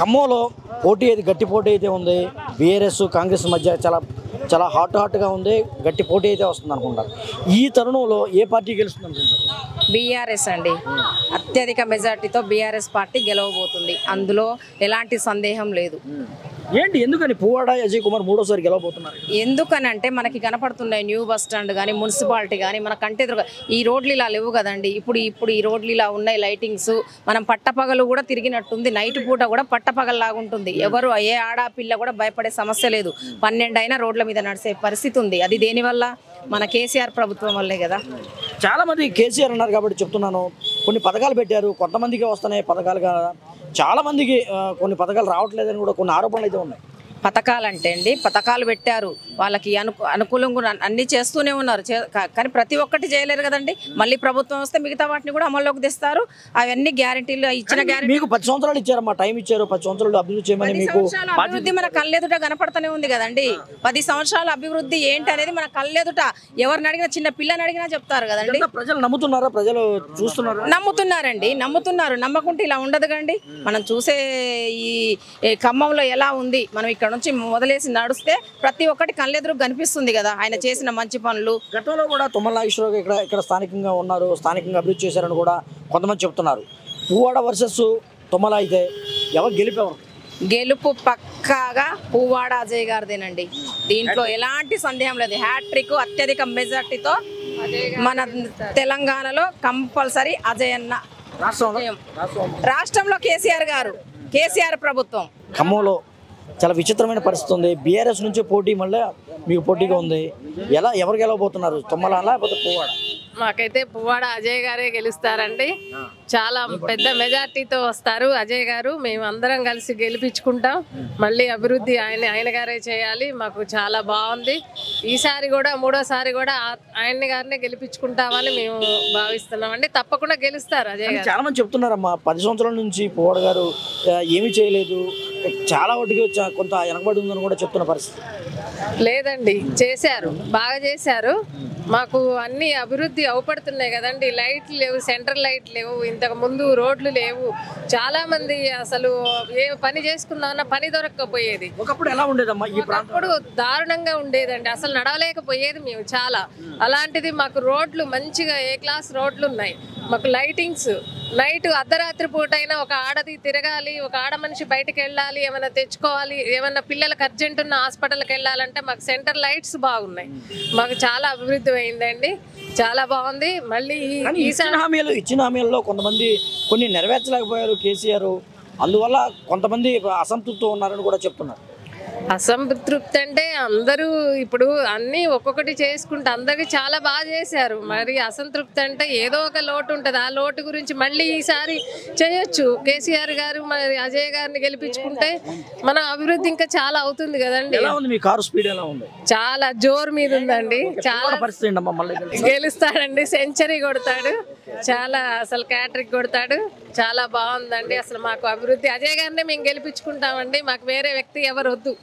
ఖమ్మంలో పోటీ అయితే గట్టి పోటీ అయితే ఉంది. బీఆర్ఎస్ కాంగ్రెస్ మధ్య చాలా చాలా హాట్ హాట్గా ఉంది. గట్టి పోటీ అయితే వస్తుంది అనుకుంటారు ఈ తరుణంలో ఏ పార్టీ గెలుస్తుంది అనుకుంటారు బీఆర్ఎస్ అండి. అత్యధిక మెజార్టీతో బీఆర్ఎస్ పార్టీ గెలవబోతుంది. అందులో ఎలాంటి సందేహం లేదు. ఏంటి? ఎందుకని పువ్వాడ అజయ్ కుమార్ మూడోసారి గెలవబోతున్నారు? ఎందుకనంటే మనకి కనపడుతున్నాయి న్యూ బస్ స్టాండ్ కానీ మున్సిపాలిటీ కానీ మన కంటి ఈ రోడ్లు ఇలా లేవు కదండి. ఇప్పుడు ఇప్పుడు ఈ రోడ్లు ఇలా ఉన్నాయి లైటింగ్స్. మనం పట్టపగలు కూడా తిరిగినట్టుంది. నైట్ పూట కూడా పట్టపగల్లాగా ఉంటుంది. ఎవరు ఏ ఆడపిల్ల కూడా భయపడే సమస్య లేదు. పన్నెండు అయినా రోడ్ల మీద నడిచే పరిస్థితి ఉంది. అది దేనివల్ల? మన కేసీఆర్ ప్రభుత్వం వల్లే కదా. చాలామంది కేసీఆర్ అన్నారు కాబట్టి చెప్తున్నాను. కొన్ని పథకాలు పెట్టారు కొంతమందికి వస్తున్నాయి పథకాలు చాలా మందికి కొన్ని పథకాలు రావట్లేదని కూడా కొన్ని ఆరోపణలు అయితే ఉన్నాయి. పథకాలు అంటే అండి పథకాలు పెట్టారు. వాళ్ళకి అను అనుకూలంగా అన్ని చేస్తూనే ఉన్నారు. కానీ ప్రతి ఒక్కటి చేయలేరు కదండి. మళ్ళీ ప్రభుత్వం వస్తే మిగతా వాటిని కూడా అమల్లోకి తెస్తారు. అవన్నీ గ్యారెంటీలు ఇచ్చిన గ్యారెంటీ మీకు పది సంవత్సరాలు ఇచ్చారమ్మా టైం ఇచ్చారు. పది సంవత్సరాలు అభివృద్ధి చేయమని మీకు సంవత్సరాల అభివృద్ధి మన కళ్ళెదుట కనపడతానే ఉంది కదండి. పది సంవత్సరాల అభివృద్ధి ఏంటి అనేది మన కళ్ళెదుట ఎవరిని అడిగినా చిన్న పిల్లని అడిగినా చెప్తారు కదండి. ప్రజలు నమ్ముతున్నారా? ప్రజలు చూస్తున్నారా? నమ్ముతున్నారండి నమ్ముతున్నారు. నమ్మకుంటే ఇలా ఉండదు కండి మనం చూసే ఈ ఈ ఖమ్మంలో ఎలా ఉంది మనం ఇక్కడ నుంచి మొదలేసి నడిస్తే ప్రతి ఒక్కటి కళ్ళెదురు కనిపిస్తుంది కదా. ఆయన చేసిన మంచి పనులు. గతంలో కూడా తుమ్మల నాగేశ్వరరావు ఇక్కడ ఇక్కడ స్థానికంగా ఉన్నారు స్థానికంగా అభివృద్ధి చేశారని కూడా కొంతమంది చెప్తున్నారు. పువ్వాడ వర్సెస్ తుమ్మల అయితే ఎవరు గెలిపేవారు? గెలుపు పక్కాగా పువ్వాడ అజయ్ గారిదేనండి. దీంట్లో ఎలాంటి సందేహం లేదు. హ్యాట్రిక్ అత్యధిక మెజార్టీతో మన తెలంగాణలో కంపల్సరీ అజయ్ అన్న రాష్ట్రంలో కేసీఆర్ గారు కేసీఆర్ ప్రభుత్వం. ఖమ్మంలో చాలా విచిత్రమైన పరిస్థితి ఉంది. బీఆర్ఎస్ నుంచి పోటీ మళ్ళీ మీకు పోటీగా ఉంది. ఎలా ఎవరు గెలవబోతున్నారు? తుమ్మల లేకపోతే పువ్వాడ? మాకైతే పువ్వాడ అజయ్ గారే గెలుస్తారండి. చాలా పెద్ద మెజార్టీతో వస్తారు అజయ్ గారు. మేము అందరం కలిసి గెలిపించుకుంటాం. మళ్ళీ అభివృద్ధి ఆయన ఆయన గారే చేయాలి. మాకు చాలా బాగుంది. ఈసారి కూడా మూడోసారి కూడా ఆయన గారినే గెలిపించుకుంటామని మేము భావిస్తున్నామండి. తప్పకుండా గెలుస్తారు అజయ్ గారు. చాలా మంది చెప్తున్నారమ్మా పది సంవత్సరాల నుంచి పువ్వాడ గారు ఏమీ చేయలేదు. చాలా వాటికి కొంత వెనకబడి ఉందని కూడా చెప్తున్న పరిస్థితి. లేదండి చేశారు బాగా చేశారు. మాకు అన్ని అభివృద్ధి అవపడుతున్నాయి కదండి. లైట్లు లేవు సెంట్రల్ లైట్ లేవు ఇంతకు ముందు రోడ్లు లేవు. చాలా మంది అసలు ఏ పని చేసుకుందామన్నా పని దొరకకపోయేది. ఒకప్పుడు ఎలా ఉండేదమ్మా అప్పుడు దారుణంగా ఉండేదండి. అసలు నడవలేకపోయేది మేము చాలా. అలాంటిది మాకు రోడ్లు మంచిగా ఏ క్లాస్ రోడ్లు ఉన్నాయి. మాకు లైటింగ్స్ నైట్ అర్ధరాత్రి పూట అయినా ఒక ఆడది తిరగాలి ఒక ఆడ మనిషి బయటకు వెళ్ళాలి ఏమైనా తెచ్చుకోవాలి ఏమైనా పిల్లలకు అర్జెంట్ ఉన్న హాస్పిటల్కి వెళ్ళాలంటే మాకు సెంటర్ లైట్స్ బాగున్నాయి. మాకు చాలా అభివృద్ధి అయిందండి. చాలా బాగుంది. మళ్ళీ ఇచ్చిన హామీలు ఇచ్చిన హామీల్లో కొంతమంది కొన్ని నెరవేర్చలేకపోయారు కేసీఆర్. అందువల్ల కొంతమంది అసంతృప్తి ఉన్నారని కూడా చెప్తున్నారు. అసంతృప్తి అంటే అందరూ ఇప్పుడు అన్నీ ఒక్కొక్కటి చేసుకుంటే అందరికి చాలా బాగా చేశారు. మరి అసంతృప్తి అంటే ఏదో ఒక లోటు ఉంటుంది. ఆ లోటు గురించి మళ్ళీ ఈసారి చేయొచ్చు. కేసీఆర్ గారు మరి అజయ్ గారిని గెలిపించుకుంటే మన అభివృద్ధి ఇంకా చాలా అవుతుంది కదండి. ఎలా ఉంది మీ కారు స్పీడ్ ఎలా ఉంది? చాలా జోరు మీద ఉందండి. చాలా? గెలుస్తాడండి. సెంచరీ కొడతాడు. చాలా అసలు క్యాటరిక్ కొడతాడు. చాలా బాగుందండి. అసలు మాకు అభివృద్ధి. అజయ్ గారినే మేము గెలిపించుకుంటామండి. మాకు వేరే వ్యక్తి ఎవరు వద్దు